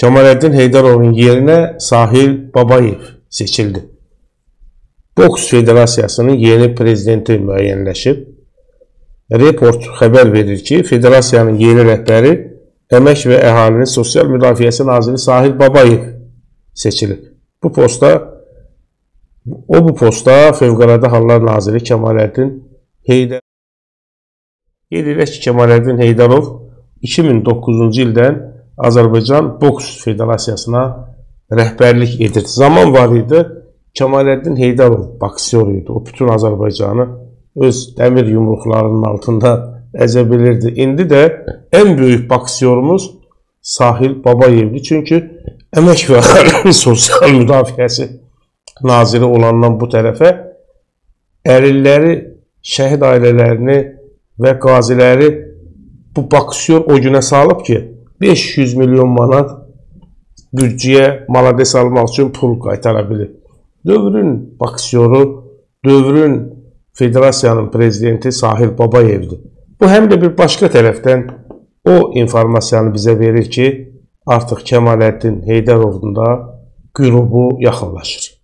Kemaləddin Heydarovun yerinə Sahil Babayev seçildi. Boks Federasiyasının yeni prezidenti müəyyənləşib. Report xəbər verir ki, federasiyanın yeni rəhbəri Əmək və Əhalinin Sosial Müdafiəsi naziri Sahil Babayev seçilib. Bu posta o bu posta Fövqəladə Hallar naziri Kemaləddin Heydər Qeyd edək ki, Kemaləddin Heydarov 2009-cu ildən Azərbaycan Boks Federasiyasına rəhbərlik edir. Zaman var idi, Kemaləddin Heydarov boksyor idi. O bütün Azərbaycanı öz dəmir yumruqlarının altında əzə bilirdi. İndi də ən böyük boksyorumuz Sahil Babayevdir. Çünki Əmək və Əhalinin Sosial Müdafiəsi naziri olandan bu tərəfə əlilləri, şəhid ailələrini və qaziləri bu boksyor o günə salıb ki, 500 milyon manat büdcəyə malades almaq üçün pul qaytara bilir. Dövrün boksyoru, dövrün federasiyanın prezidenti Sahil Babayevdir. Bu həm də bir başqa tərəfdən o informasiyanı bizə verir ki, artıq Kemaləddin Heydarovun da qürubu yaxınlaşır.